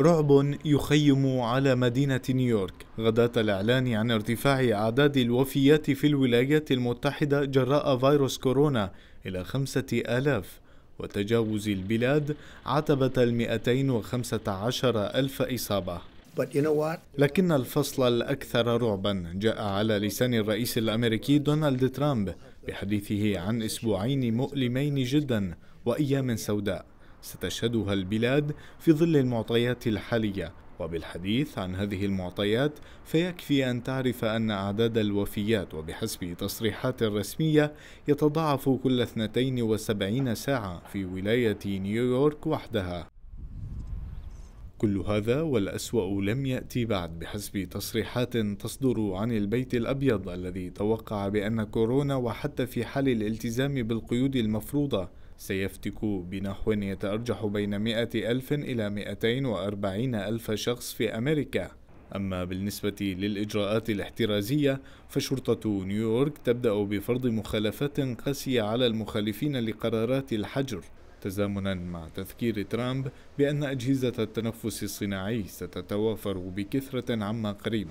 رعب يخيم على مدينة نيويورك. غداة الإعلان عن ارتفاع أعداد الوفيات في الولايات المتحدة جراء فيروس كورونا إلى خمسة آلاف. وتجاوز البلاد عتبة المئتين وخمسة عشر ألف إصابة? لكن الفصل الأكثر رعبا جاء على لسان الرئيس الأمريكي دونالد ترامب بحديثه عن أسبوعين مؤلمين جدا وأيام سوداء. ستشهدها البلاد في ظل المعطيات الحالية. وبالحديث عن هذه المعطيات فيكفي أن تعرف أن أعداد الوفيات وبحسب تصريحات رسمية يتضاعف كل 72 ساعة في ولاية نيويورك وحدها. كل هذا والأسوأ لم يأتي بعد بحسب تصريحات تصدر عن البيت الأبيض الذي توقع بأن كورونا وحتى في حال الالتزام بالقيود المفروضة سيفتك بنحو يتأرجح بين 100 ألف إلى 240 ألف شخص في أمريكا. أما بالنسبة للإجراءات الاحترازية فشرطة نيويورك تبدأ بفرض مخالفات قاسية على المخالفين لقرارات الحجر. تزامنا مع تذكير ترامب بأن أجهزة التنفس الصناعي ستتوافر بكثرة عما قريب.